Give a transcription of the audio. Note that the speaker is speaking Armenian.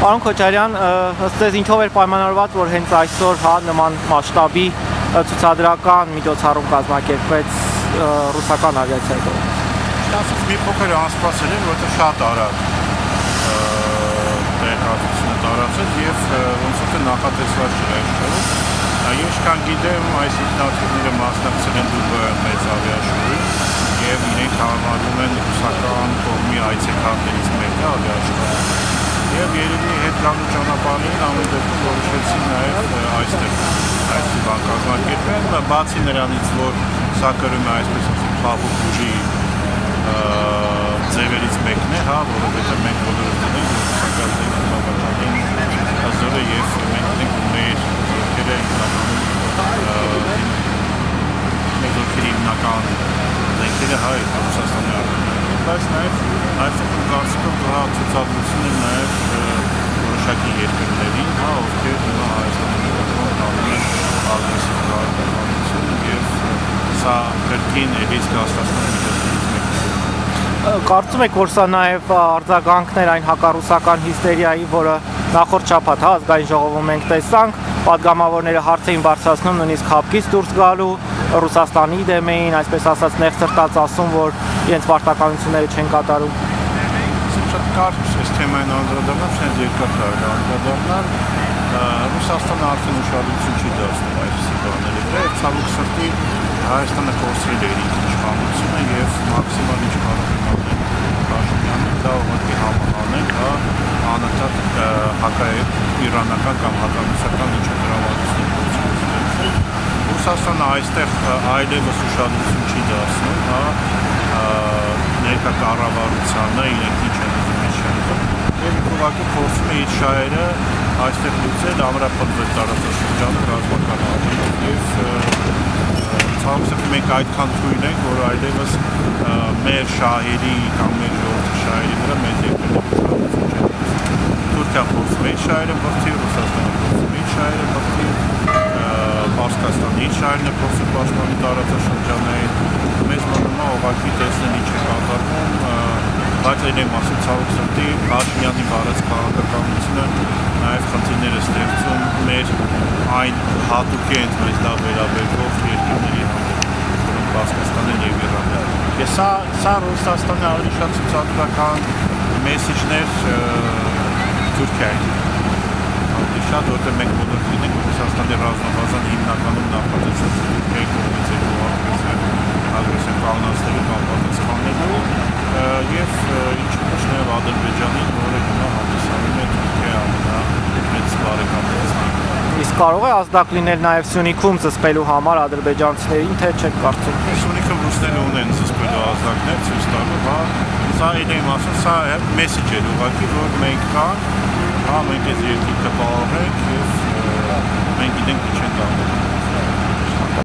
Պարոն Քոչարյան, ըստ ձեզ ինչով էր պայմանավորված, որ հենց այսօր հա նման մասշտաբի ցուցադրական միջոցառում կազմակերպվեց ռուսական ավիացիայի կողմից։ Ասած մի փոքր անսպասելի, որովհետև շատ արագ տեղեկատվությունը տարածեց եւ ոնց որ նախատեսված չէր այստեղ։ Ինչքան գիտեմ, այս ինքնաթիռները մասնակցել են դուբը մեծ ավիաշուի եւ իրենք համարվում են ռուսական կողմի այցեքարտերից մեկը ավիաշուի։ Եվ երևի հետ գալու ճանապարհին ամեն դեպքում որոշեցին նաեւ այստեղ այս բան կազմակերպել, բացի նրանից, որ սա կրում է այսպես ասած փափուկ ուժի ձևերից մեկն է, հա, որովհետև մենք բոլորը գիտենք, որ սակայն բավականին հազորը եւ մենք ունենք մեր զորքերը հիմնականում մեր զորքերի հիմնական զենքերը հայ Ռուսաստանի արմատը բայց նաև այսինքն կարծիքով դա ցուցադրություն է նաև որոշակի երկրներին, հա, ովքեր հիմա Հայաստանի դեպքում անում են արգասի կարգավորություն եւ սա կրկին էլիս հաստատման միջոցներից մեկն է։ Կարծում եք, որ սա նաև արձագանքներ այն հակառուսական հիստերիայի, որը նախորդ շաբաթ հա ազգային ժողովում մենք տեսանք, падգամավորները հարց էին բարձրացնում նույնիսկ հապկից դուրս գալու Ռուսաստանի դեմ էին, այսպես ասած, նեղծրտած ասում, որ իրենց պարտականությունները չեն կատարում։ Շատ կարճ է թեմային անդրադառնալ, չեն երկար կարող անդրադառնալ։ Ռուսաստանը արդեն ուշադրություն չի դարձնում այսպիսի բաների վրա, եւ ցավոք սրտի Հայաստանը կորցրել է իր իշխանությունը եւ մաքսիմալ ինչ կարող է Փաշինյանը դա ուղղակի համահանել, հա, անընդհատ հակաիրանական կամ հակառուսական միջակայքավորություն գործունեություն։ Ռուսաստանը այստեղ այլևս ուշադրություն չի դարձնում, հա, ներկա կառավարությանը իրենք ինչ են ուզում իշխանություն եւ ուղղակի փորձում է իր շահերը այստեղ լուծել ամրապնդվել տարածաշրջանը ռազմական առումով եւ ցավոք մենք այդքան թույլ ենք, որ այլևս մեր շահերի կամ մեր ժողովրդի շահերի վրա մեծ երկրների Թուրքիա փորձում է շահերը բրդի, Ռուսաստանը փորձում է շահերը բրդի, Է փորձում պաշտպանի տարածաշրջանային, մեզ մնում է ուղղակի տեսնել ինչ է կատարվում, բայց այն եմ ասում ցավոք սրտի Փաշինյանի բարած քաղաքականությունը նաև խնդիրները ստեղծում մեր այն հատուկենտ մեզ լավ վերաբերվող երկրների Պարսկաստանն եւ Իրանը։ Ես սա սա Ռուսաստանի ավելի շատ ցուցադրական մեսեջներ Թուրքիային։ Ավելի շատ որտեղ մենք բոլոր գիտենք Ռուսաստանի ռազմաբազան հիմնականում նախատեսած Թուրքիայի կողմից է ագրեսիվ ագրեսիվ կանոնացնելու կամ պատասխանելու եւ ինչու՞ ոչ նաեւ Ադրբեջանին, որը հիմա հանդիսանում է Թուրքիայի ամենամեծ բարեկամներից Իսկ կարող է ազդակ լինել նաև Սյունիքում զսպելու համար ադրբեջանցիներին, թե չեք կարծում։ Սյունիքում ռուսները ունեն զսպելու ազդակներ ցույց տալու, հա։ Սա եմ ասում, սա մեսեջ է ուղղակի, որ մենք կան, հա, մենք այս երկիրը պահենք եւ մենք գիտենք ինչ ենք անում։